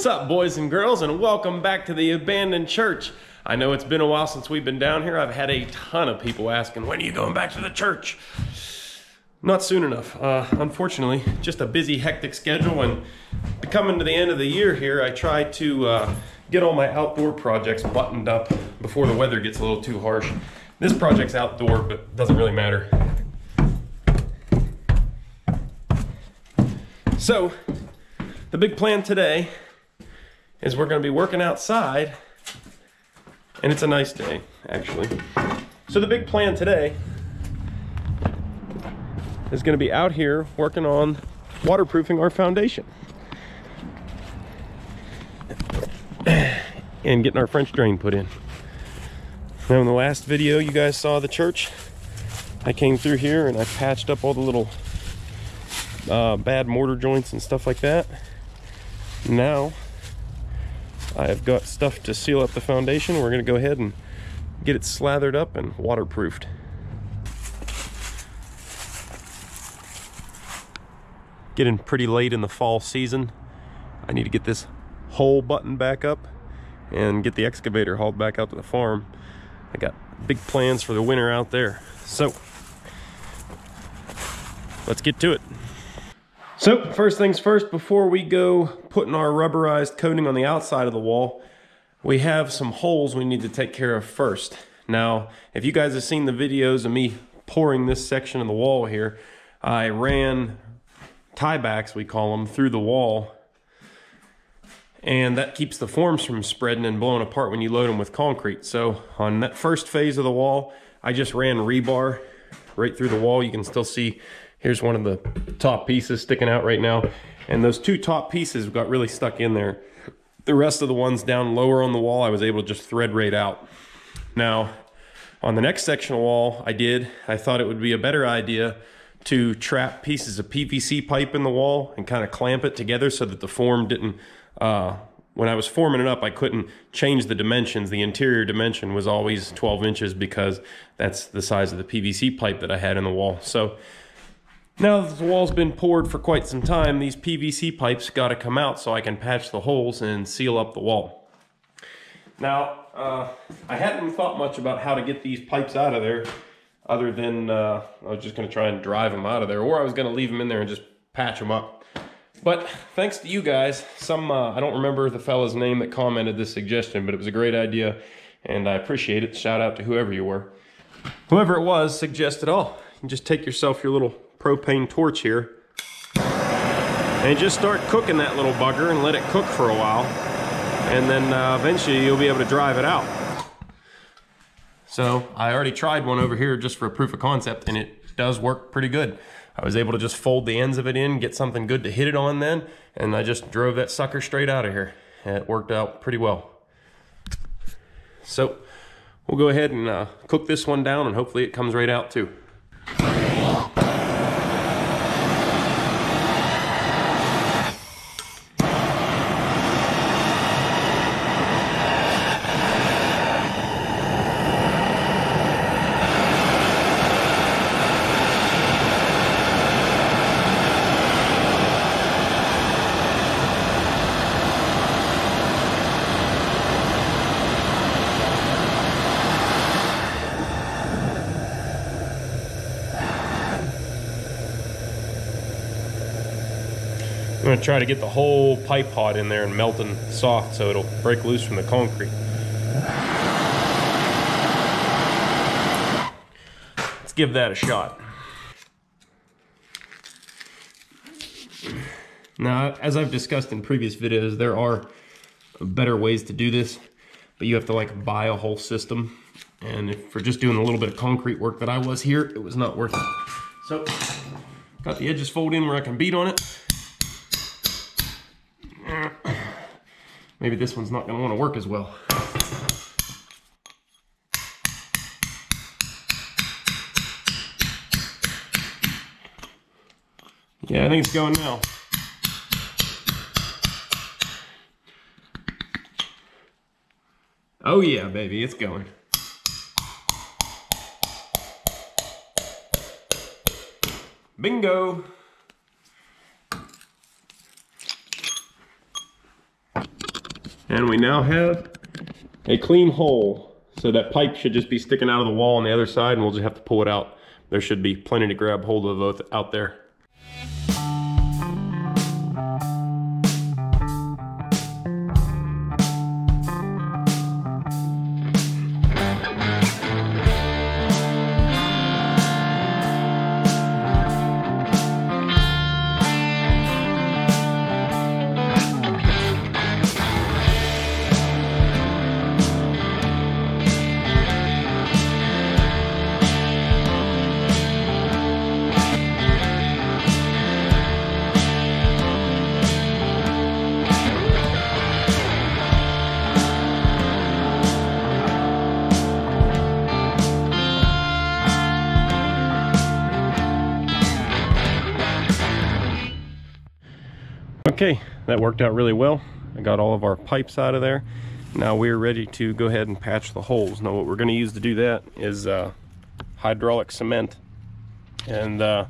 What's up, boys and girls, and welcome back to the abandoned church. I know it's been a while since we've been down here. I've had a ton of people asking, when are you going back to the church? Not soon enough. Uh, unfortunately, just a busy, hectic schedule, and coming to the end of the year here, I try to uh, get all my outdoor projects buttoned up before the weather gets a little too harsh. This project's outdoor, but doesn't really matter. So, the big plan today is we're going to be working outside, and it's a nice day, actually. So the big plan today is going to be out here working on waterproofing our foundation. and getting our French drain put in. Now in the last video you guys saw the church, I came through here and I patched up all the little uh, bad mortar joints and stuff like that. Now, I have got stuff to seal up the foundation. We're gonna go ahead and get it slathered up and waterproofed. Getting pretty late in the fall season. I need to get this hole button back up and get the excavator hauled back out to the farm. I got big plans for the winter out there. So, let's get to it. So first things first, before we go putting our rubberized coating on the outside of the wall, we have some holes we need to take care of first. Now, if you guys have seen the videos of me pouring this section of the wall here, I ran tiebacks, we call them, through the wall. And that keeps the forms from spreading and blowing apart when you load them with concrete. So on that first phase of the wall, I just ran rebar right through the wall. You can still see Here's one of the top pieces sticking out right now. And those two top pieces got really stuck in there. The rest of the ones down lower on the wall, I was able to just thread right out. Now, on the next section of wall, I did, I thought it would be a better idea to trap pieces of PVC pipe in the wall and kind of clamp it together so that the form didn't, uh, when I was forming it up, I couldn't change the dimensions. The interior dimension was always 12 inches because that's the size of the PVC pipe that I had in the wall. So now that the wall's been poured for quite some time, these PVC pipes got to come out so I can patch the holes and seal up the wall. Now, uh, I hadn't thought much about how to get these pipes out of there other than uh, I was just going to try and drive them out of there or I was going to leave them in there and just patch them up. But thanks to you guys, some, uh, I don't remember the fella's name that commented this suggestion, but it was a great idea and I appreciate it. Shout out to whoever you were. Whoever it was suggested, oh, you just take yourself your little propane torch here and just start cooking that little bugger and let it cook for a while and then uh, eventually you'll be able to drive it out. So I already tried one over here just for a proof of concept and it does work pretty good. I was able to just fold the ends of it in, get something good to hit it on then, and I just drove that sucker straight out of here. And it worked out pretty well. So we'll go ahead and uh, cook this one down and hopefully it comes right out too. Try to get the whole pipe hot in there and melting soft so it'll break loose from the concrete. Let's give that a shot. Now, as I've discussed in previous videos, there are better ways to do this, but you have to like buy a whole system. And if for just doing a little bit of concrete work that I was here, it was not worth it. So, got the edges folded in where I can beat on it. Maybe this one's not gonna wanna work as well. Yeah, I think it's going now. Oh yeah, baby, it's going. Bingo! And we now have a clean hole. So that pipe should just be sticking out of the wall on the other side and we'll just have to pull it out. There should be plenty to grab hold of out there. That worked out really well. I got all of our pipes out of there. Now we're ready to go ahead and patch the holes. Now what we're gonna use to do that is uh, hydraulic cement. And uh,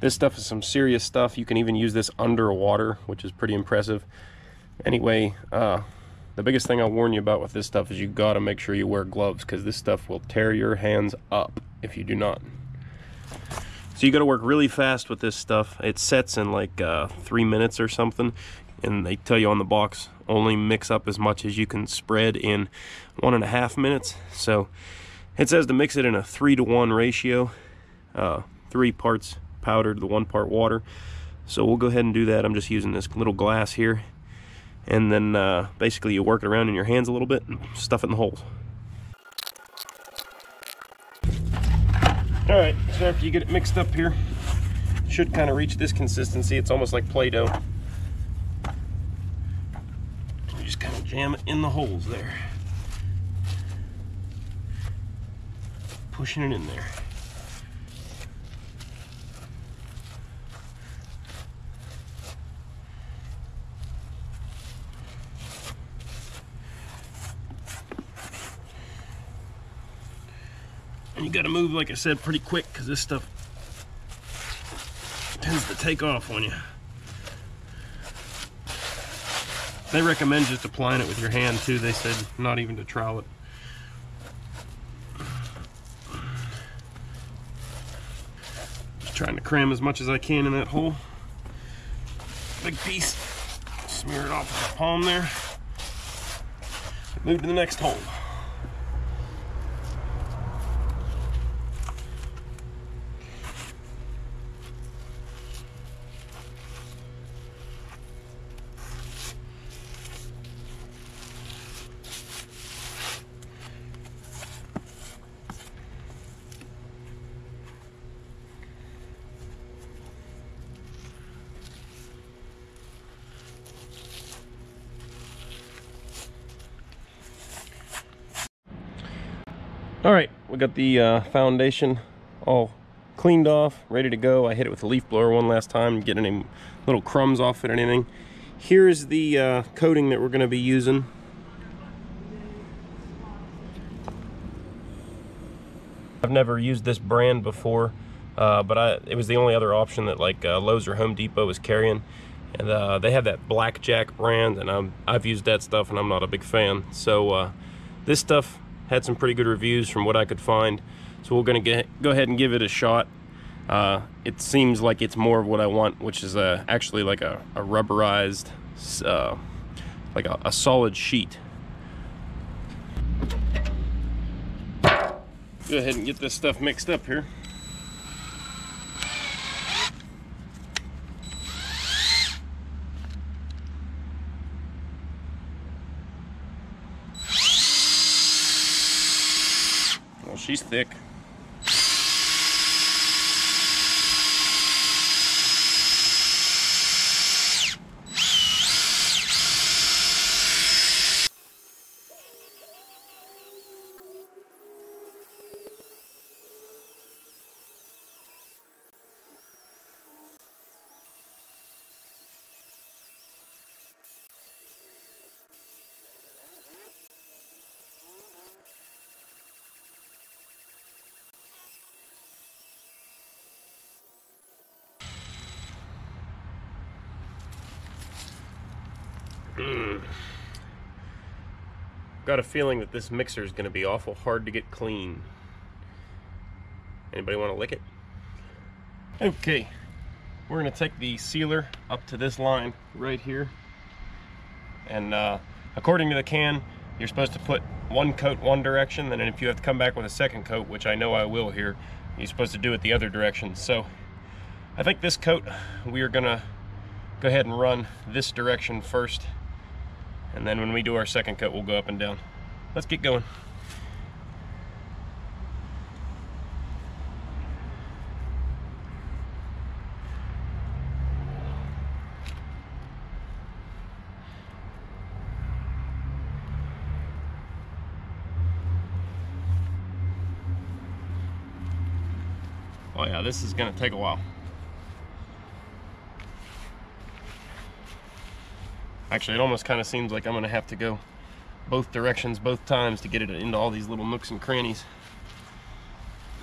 this stuff is some serious stuff. You can even use this underwater, which is pretty impressive. Anyway, uh, the biggest thing I'll warn you about with this stuff is you gotta make sure you wear gloves because this stuff will tear your hands up if you do not. So you got to work really fast with this stuff. It sets in like uh, three minutes or something. And they tell you on the box, only mix up as much as you can spread in one and a half minutes. So it says to mix it in a three to one ratio, uh, three parts powder to the one part water. So we'll go ahead and do that. I'm just using this little glass here. And then uh, basically you work it around in your hands a little bit and stuff it in the holes. All right, so after you get it mixed up here, should kind of reach this consistency. It's almost like Play-Doh. You just kind of jam it in the holes there. Pushing it in there. And you gotta move, like I said, pretty quick because this stuff tends to take off on you. They recommend just applying it with your hand too. They said not even to trowel it. Just trying to cram as much as I can in that hole. Big piece. Smear it off with the palm there. Move to the next hole. Got the uh, foundation all cleaned off, ready to go. I hit it with a leaf blower one last time, get any little crumbs off it or anything. Here's the uh, coating that we're gonna be using. I've never used this brand before, uh, but I, it was the only other option that like uh, Lowe's or Home Depot was carrying. And uh, they have that Blackjack brand, and I'm, I've used that stuff, and I'm not a big fan. So uh, this stuff had some pretty good reviews from what I could find. So we're gonna get, go ahead and give it a shot. Uh, it seems like it's more of what I want, which is a, actually like a, a rubberized, uh, like a, a solid sheet. Go ahead and get this stuff mixed up here. She's Hmm. Got a feeling that this mixer is going to be awful hard to get clean. Anybody want to lick it? Okay, we're going to take the sealer up to this line right here. And uh, according to the can, you're supposed to put one coat one direction, and if you have to come back with a second coat, which I know I will here, you're supposed to do it the other direction. So I think this coat, we are going to go ahead and run this direction first and then when we do our second cut we'll go up and down. Let's get going. Oh yeah, this is gonna take a while. Actually, it almost kind of seems like I'm gonna have to go both directions both times to get it into all these little nooks and crannies.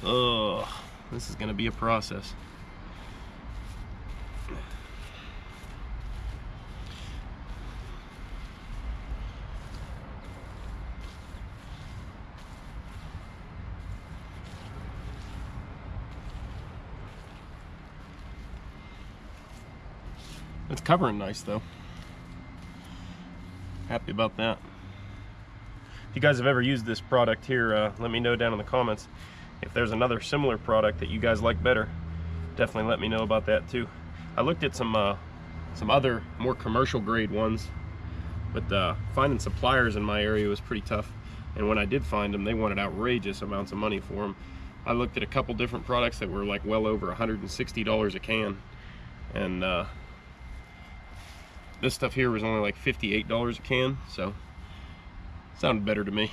Ugh, this is gonna be a process. It's covering nice though. Happy about that. If you guys have ever used this product here, uh, let me know down in the comments. If there's another similar product that you guys like better, definitely let me know about that too. I looked at some uh, some other more commercial grade ones, but uh, finding suppliers in my area was pretty tough. And when I did find them, they wanted outrageous amounts of money for them. I looked at a couple different products that were like well over $160 a can. And uh, this stuff here was only like $58 a can, so sounded better to me.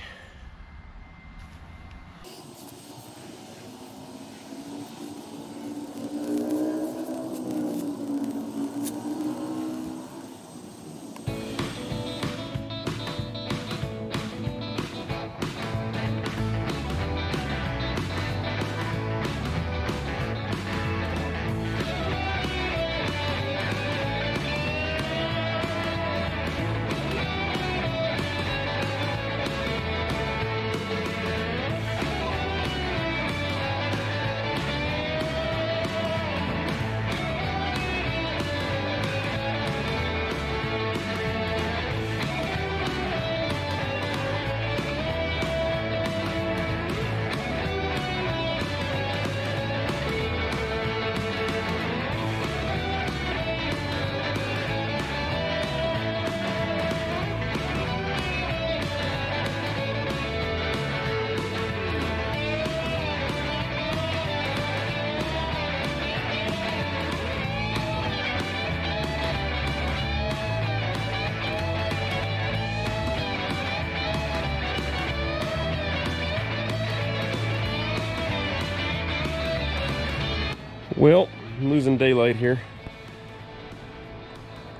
Well, I'm losing daylight here.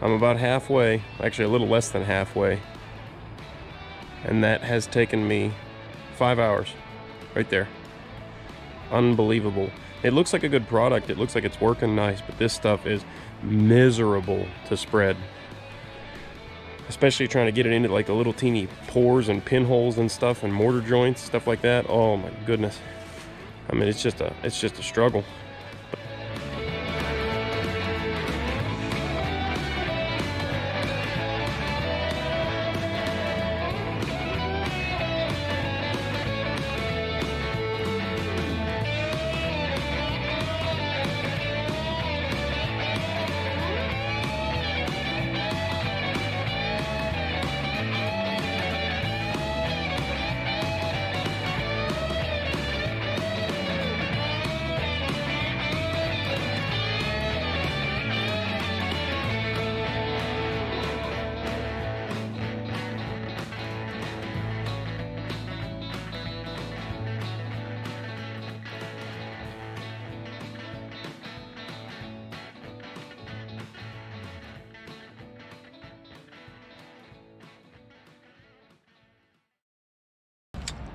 I'm about halfway, actually a little less than halfway. And that has taken me five hours, right there. Unbelievable. It looks like a good product. It looks like it's working nice, but this stuff is miserable to spread. Especially trying to get it into like the little teeny pores and pinholes and stuff and mortar joints, stuff like that. Oh my goodness. I mean, it's just a, it's just a struggle.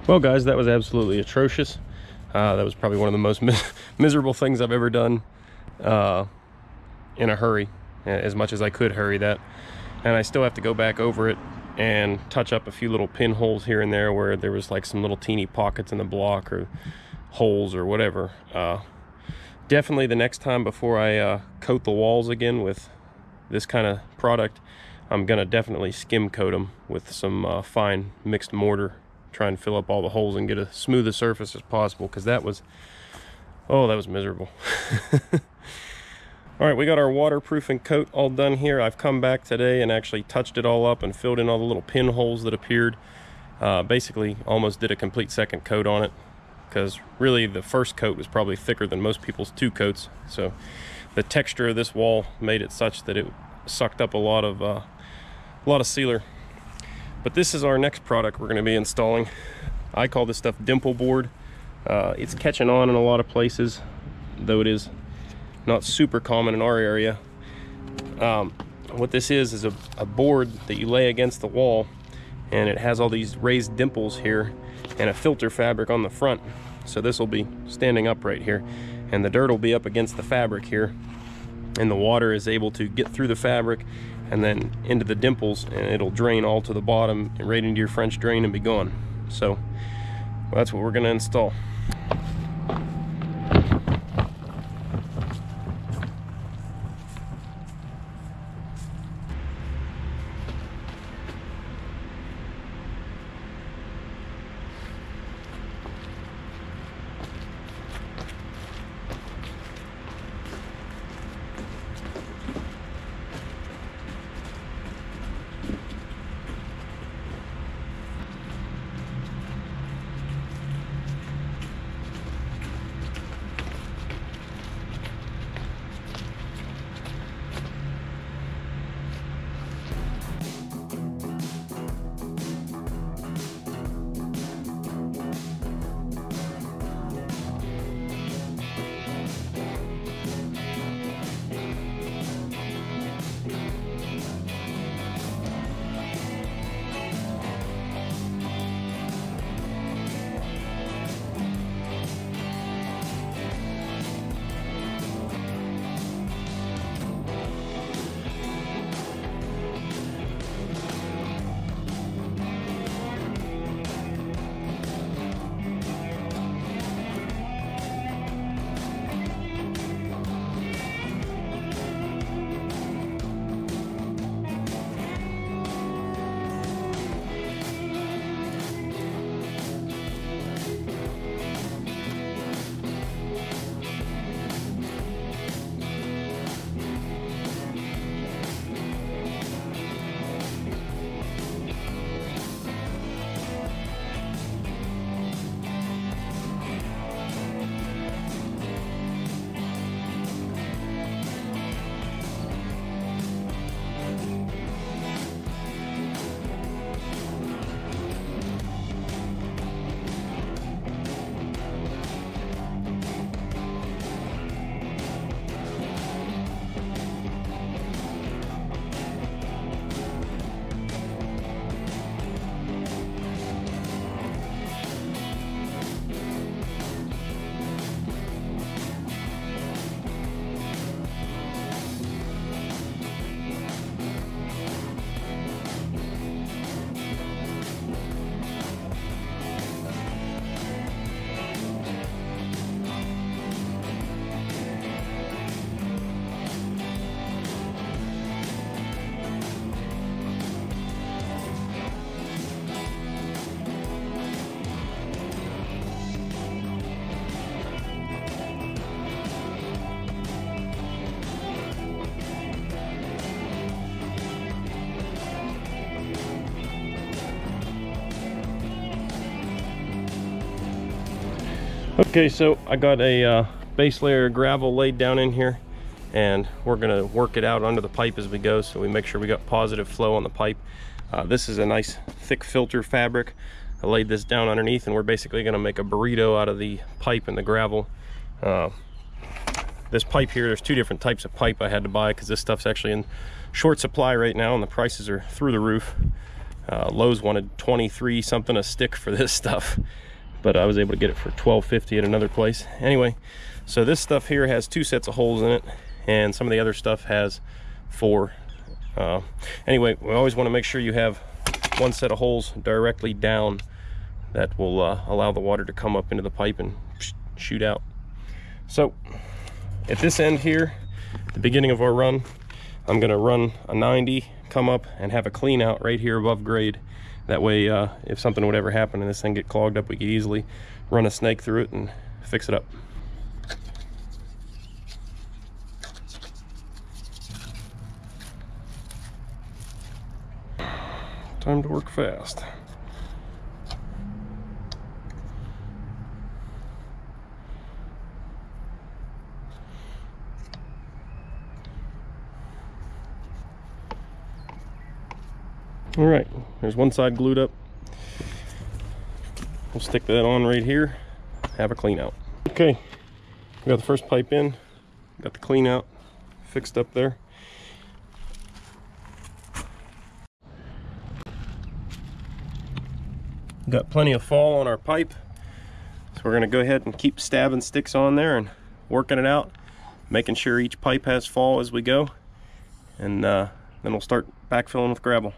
Well, guys, that was absolutely atrocious. Uh, that was probably one of the most mi miserable things I've ever done uh, in a hurry, as much as I could hurry that. And I still have to go back over it and touch up a few little pinholes here and there where there was like some little teeny pockets in the block or holes or whatever. Uh, definitely the next time before I uh, coat the walls again with this kind of product, I'm gonna definitely skim coat them with some uh, fine mixed mortar, try and fill up all the holes and get as smooth a surface as possible because that was, oh, that was miserable. all right, we got our waterproofing coat all done here. I've come back today and actually touched it all up and filled in all the little pinholes that appeared. Uh, basically, almost did a complete second coat on it because really the first coat was probably thicker than most people's two coats. So the texture of this wall made it such that it sucked up a lot of uh, a lot of sealer. But this is our next product we're going to be installing. I call this stuff dimple board. Uh, it's catching on in a lot of places, though it is not super common in our area. Um, what this is is a, a board that you lay against the wall and it has all these raised dimples here and a filter fabric on the front. So this will be standing up right here and the dirt will be up against the fabric here and the water is able to get through the fabric and then into the dimples and it'll drain all to the bottom right into your French drain and be gone. So well, that's what we're gonna install. Okay, so I got a uh, base layer of gravel laid down in here and we're gonna work it out under the pipe as we go so we make sure we got positive flow on the pipe. Uh, this is a nice thick filter fabric. I laid this down underneath and we're basically gonna make a burrito out of the pipe and the gravel. Uh, this pipe here, there's two different types of pipe I had to buy because this stuff's actually in short supply right now and the prices are through the roof. Uh, Lowe's wanted 23 something a stick for this stuff but I was able to get it for 12.50 at another place. Anyway, so this stuff here has two sets of holes in it, and some of the other stuff has four. Uh, anyway, we always want to make sure you have one set of holes directly down that will uh, allow the water to come up into the pipe and shoot out. So at this end here, the beginning of our run, I'm gonna run a 90, come up and have a clean out right here above grade. That way, uh, if something would ever happen and this thing get clogged up, we could easily run a snake through it and fix it up. Time to work fast. All right, there's one side glued up. We'll stick that on right here, have a clean out. Okay, we got the first pipe in, got the clean out fixed up there. Got plenty of fall on our pipe. So we're gonna go ahead and keep stabbing sticks on there and working it out, making sure each pipe has fall as we go. And uh, then we'll start backfilling with gravel.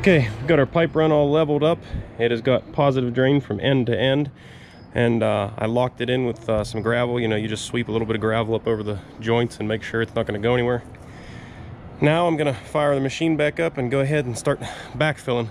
Okay, we've got our pipe run all leveled up. It has got positive drain from end to end. And uh, I locked it in with uh, some gravel. You know, you just sweep a little bit of gravel up over the joints and make sure it's not gonna go anywhere. Now I'm gonna fire the machine back up and go ahead and start backfilling.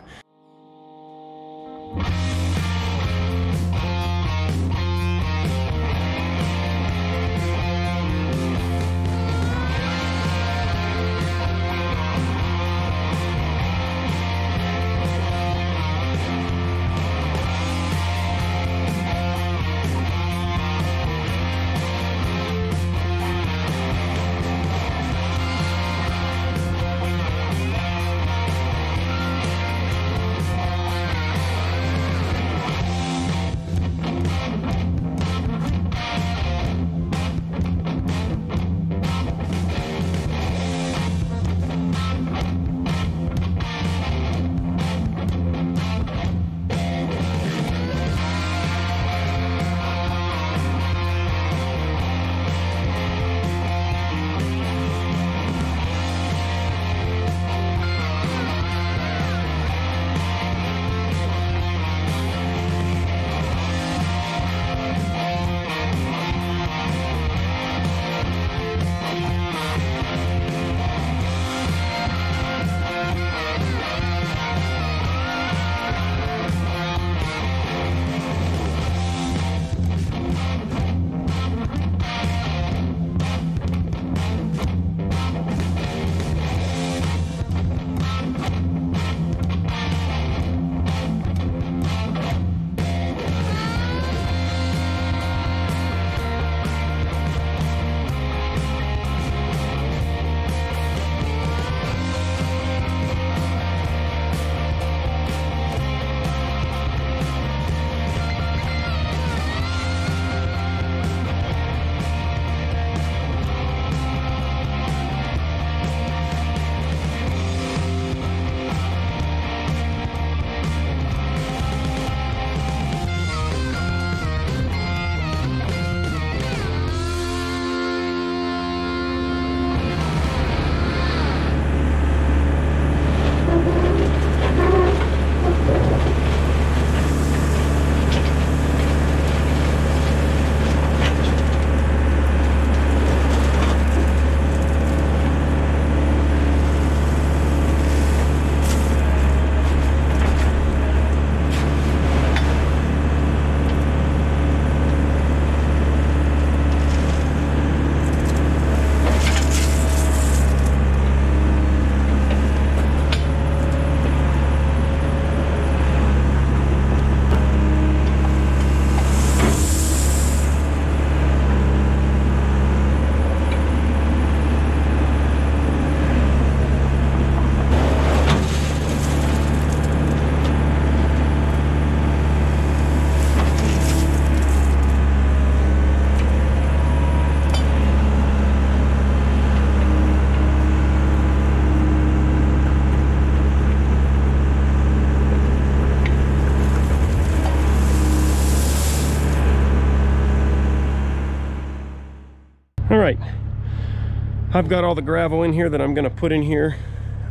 I've got all the gravel in here that I'm gonna put in here.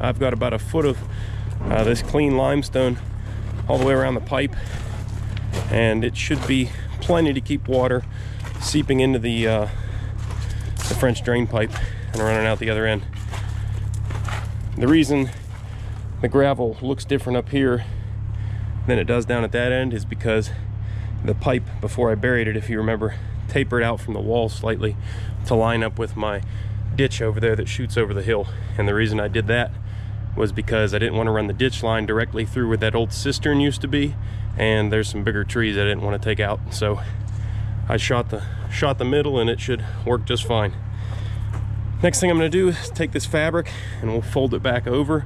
I've got about a foot of uh, this clean limestone all the way around the pipe and it should be plenty to keep water seeping into the, uh, the French drain pipe and running out the other end. The reason the gravel looks different up here than it does down at that end is because the pipe before I buried it, if you remember, tapered out from the wall slightly to line up with my ditch over there that shoots over the hill. And the reason I did that was because I didn't want to run the ditch line directly through where that old cistern used to be. And there's some bigger trees I didn't want to take out. So I shot the, shot the middle and it should work just fine. Next thing I'm gonna do is take this fabric and we'll fold it back over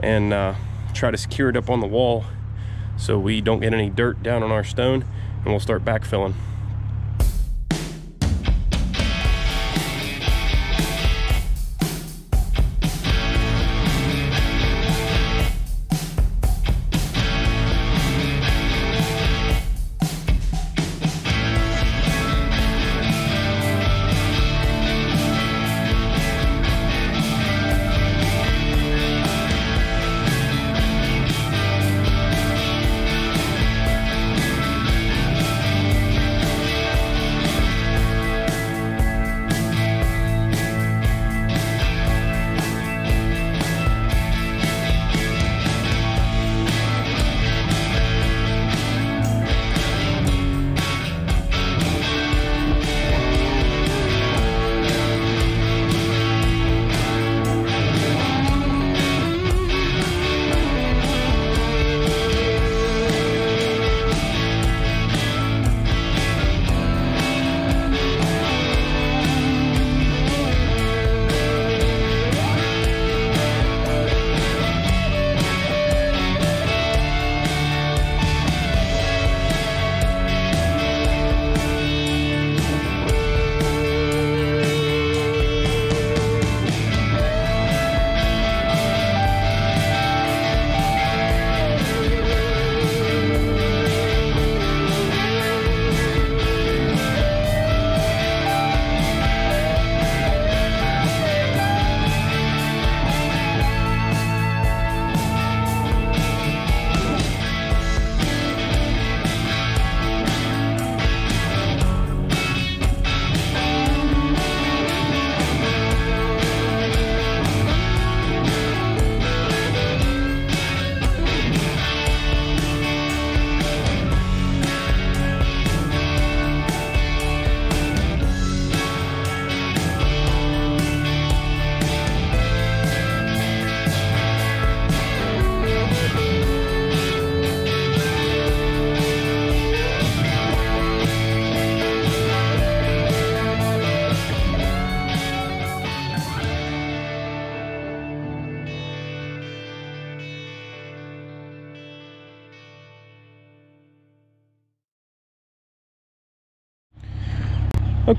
and uh, try to secure it up on the wall so we don't get any dirt down on our stone and we'll start backfilling.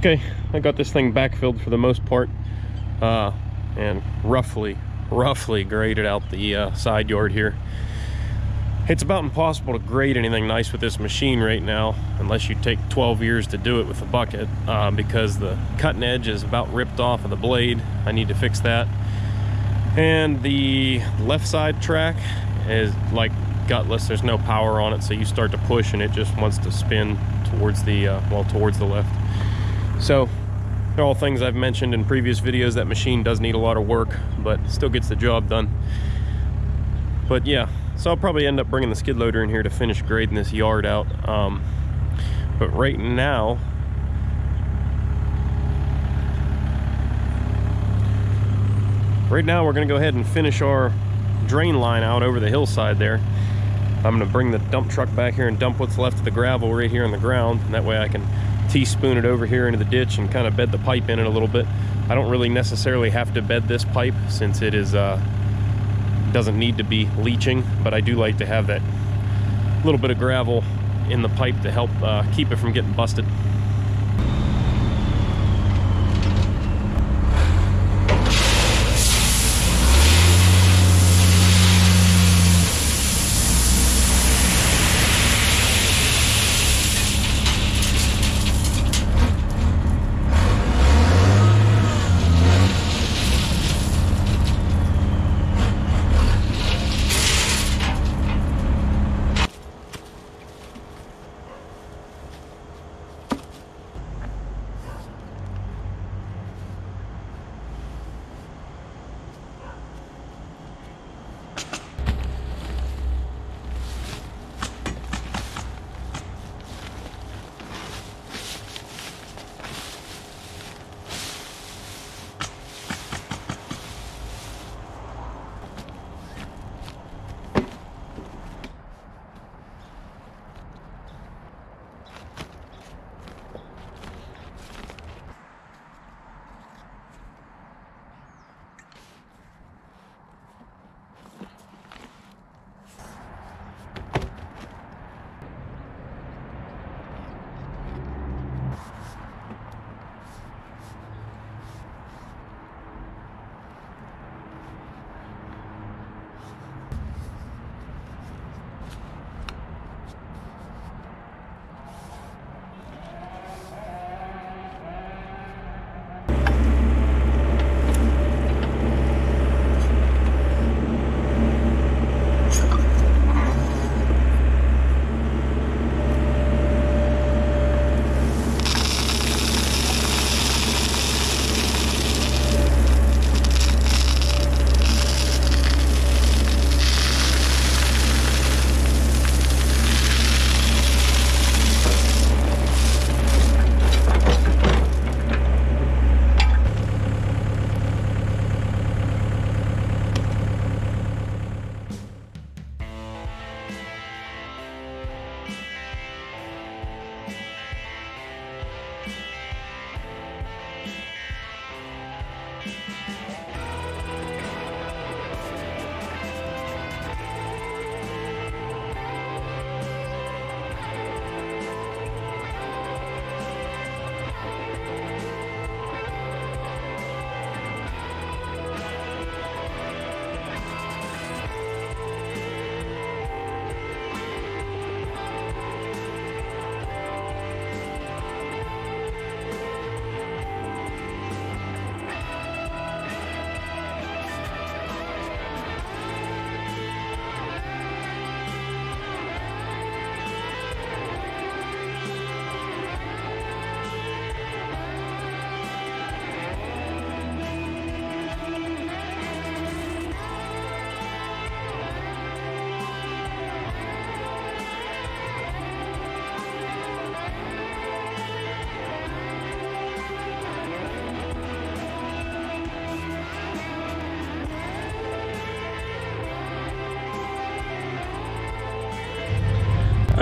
Okay, I got this thing backfilled for the most part uh, and roughly, roughly graded out the uh, side yard here. It's about impossible to grade anything nice with this machine right now unless you take 12 years to do it with a bucket uh, because the cutting edge is about ripped off of the blade. I need to fix that. And the left side track is like gutless. There's no power on it, so you start to push and it just wants to spin towards the, uh, well, towards the left. So they're all things I've mentioned in previous videos. That machine does need a lot of work, but still gets the job done. But yeah, so I'll probably end up bringing the skid loader in here to finish grading this yard out. Um, but right now, right now we're gonna go ahead and finish our drain line out over the hillside there. I'm gonna bring the dump truck back here and dump what's left of the gravel right here on the ground. And that way I can teaspoon it over here into the ditch and kind of bed the pipe in it a little bit. I don't really necessarily have to bed this pipe since it is uh, doesn't need to be leaching, but I do like to have that little bit of gravel in the pipe to help uh, keep it from getting busted.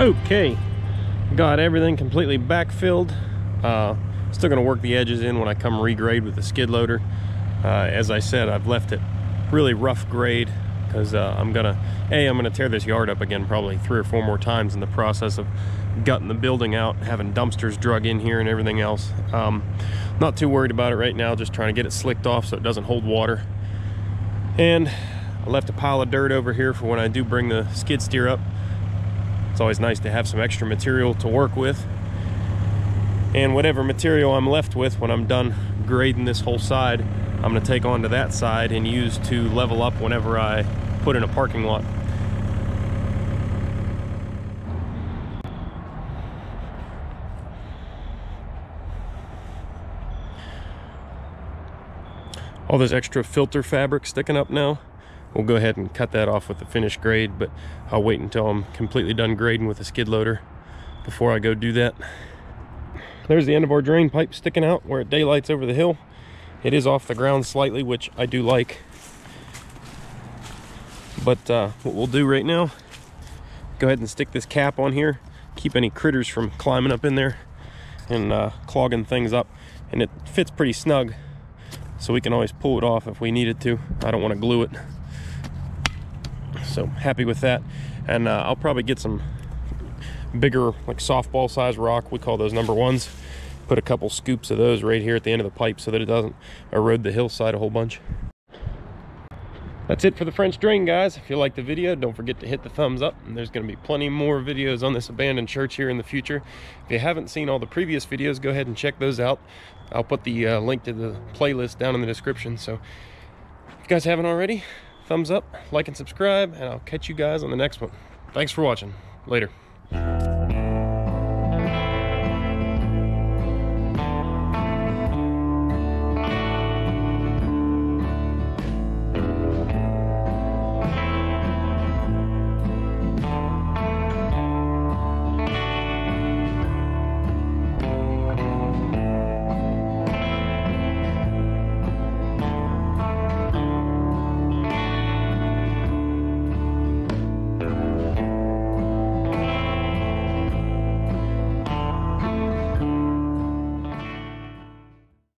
Okay, got everything completely backfilled. Uh, still gonna work the edges in when I come regrade with the skid loader. Uh, as I said, I've left it really rough grade because uh, I'm gonna, A, I'm gonna tear this yard up again probably three or four more times in the process of gutting the building out, having dumpsters drug in here and everything else. Um, not too worried about it right now, just trying to get it slicked off so it doesn't hold water. And I left a pile of dirt over here for when I do bring the skid steer up. Always nice to have some extra material to work with. And whatever material I'm left with when I'm done grading this whole side, I'm gonna take onto that side and use to level up whenever I put in a parking lot. all this extra filter fabric sticking up now we'll go ahead and cut that off with the finished grade but I'll wait until I'm completely done grading with the skid loader before I go do that. There's the end of our drain pipe sticking out where it daylights over the hill. It is off the ground slightly which I do like. But uh, what we'll do right now go ahead and stick this cap on here keep any critters from climbing up in there and uh, clogging things up. And it fits pretty snug so we can always pull it off if we needed to. I don't want to glue it so happy with that. And uh, I'll probably get some bigger like softball size rock. We call those number ones. Put a couple scoops of those right here at the end of the pipe so that it doesn't erode the hillside a whole bunch. That's it for the French drain guys. If you liked the video don't forget to hit the thumbs up. And there's going to be plenty more videos on this abandoned church here in the future. If you haven't seen all the previous videos go ahead and check those out. I'll put the uh, link to the playlist down in the description. So if you guys haven't already thumbs up like and subscribe and I'll catch you guys on the next one. Thanks for watching. Later